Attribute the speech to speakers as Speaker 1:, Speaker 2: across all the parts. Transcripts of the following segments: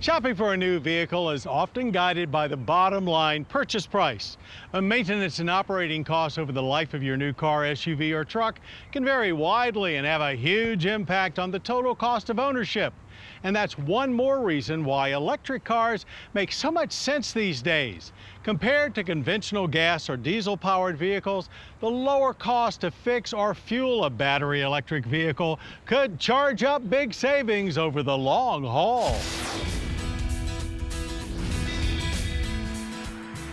Speaker 1: Shopping for a new vehicle is often guided by the bottom line purchase price. A maintenance and operating costs over the life of your new car, SUV, or truck can vary widely and have a huge impact on the total cost of ownership. And that's one more reason why electric cars make so much sense these days. Compared to conventional gas or diesel powered vehicles, the lower cost to fix or fuel a battery electric vehicle could charge up big savings over the long haul.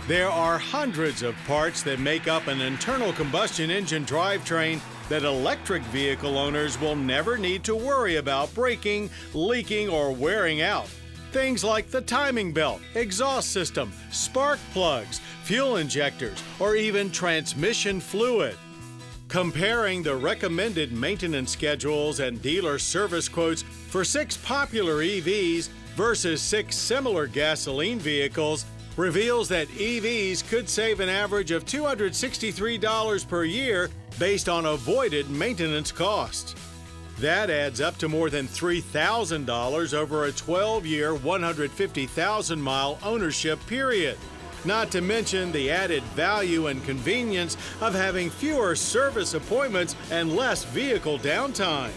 Speaker 1: There are hundreds of parts that make up an internal combustion engine drivetrain that electric vehicle owners will never need to worry about breaking, leaking, or wearing out. Things like the timing belt, exhaust system, spark plugs, fuel injectors, or even transmission fluid. Comparing the recommended maintenance schedules and dealer service quotes for six popular EVs versus six similar gasoline vehicles reveals that EVs could save an average of $263 per year based on avoided maintenance costs. That adds up to more than $3,000 over a 12 year, 150,000 mile ownership period. Not to mention the added value and convenience of having fewer service appointments and less vehicle downtime.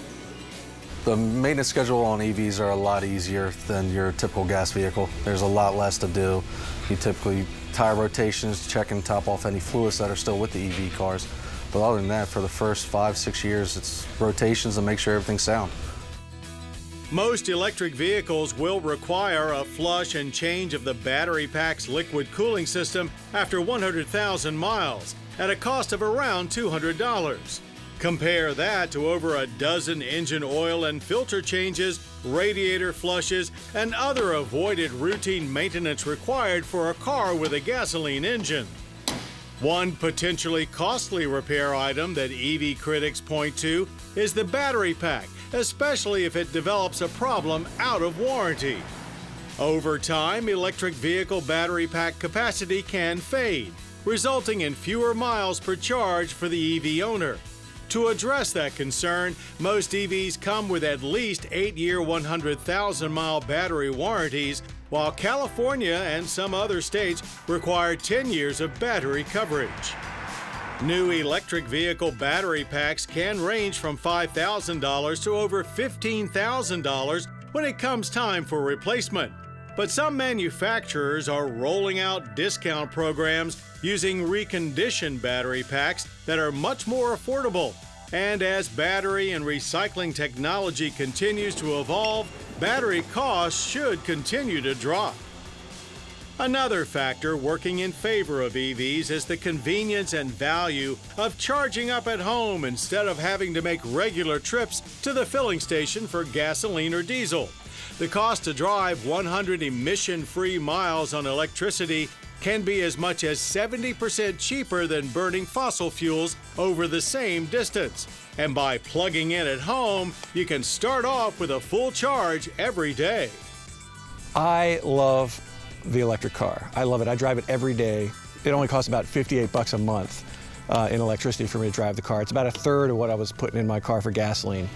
Speaker 2: The maintenance schedule on EVs are a lot easier than your typical gas vehicle. There's a lot less to do. You typically tire rotations, check and top off any fluids that are still with the EV cars. But other than that, for the first five, six years, it's rotations to make sure everything's sound.
Speaker 1: Most electric vehicles will require a flush and change of the battery pack's liquid cooling system after 100,000 miles at a cost of around $200. Compare that to over a dozen engine oil and filter changes, radiator flushes, and other avoided routine maintenance required for a car with a gasoline engine. One potentially costly repair item that EV critics point to is the battery pack, especially if it develops a problem out of warranty. Over time, electric vehicle battery pack capacity can fade, resulting in fewer miles per charge for the EV owner. To address that concern, most EVs come with at least 8 year 100,000 mile battery warranties, while California and some other states require 10 years of battery coverage. New electric vehicle battery packs can range from $5,000 to over $15,000 when it comes time for replacement. But some manufacturers are rolling out discount programs using reconditioned battery packs that are much more affordable. And as battery and recycling technology continues to evolve, battery costs should continue to drop. Another factor working in favor of EVs is the convenience and value of charging up at home instead of having to make regular trips to the filling station for gasoline or diesel. The cost to drive 100 emission free miles on electricity can be as much as 70% cheaper than burning fossil fuels over the same distance. And by plugging in at home, you can start off with a full charge every day.
Speaker 3: I love the electric car. I love it. I drive it every day. It only costs about 58 bucks a month uh, in electricity for me to drive the car. It's about a third of what I was putting in my car for gasoline.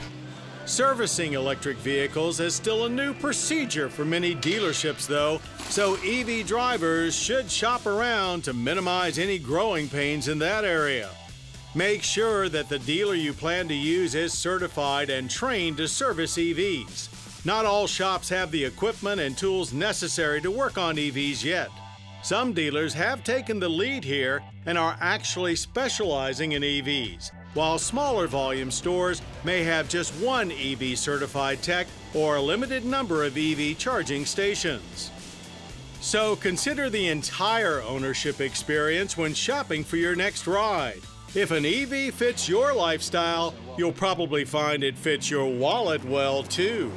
Speaker 1: Servicing electric vehicles is still a new procedure for many dealerships, though, so EV drivers should shop around to minimize any growing pains in that area. Make sure that the dealer you plan to use is certified and trained to service EVs. Not all shops have the equipment and tools necessary to work on EVs yet. Some dealers have taken the lead here and are actually specializing in EVs, while smaller volume stores may have just one EV certified tech or a limited number of EV charging stations. So consider the entire ownership experience when shopping for your next ride. If an EV fits your lifestyle, you'll probably find it fits your wallet well too.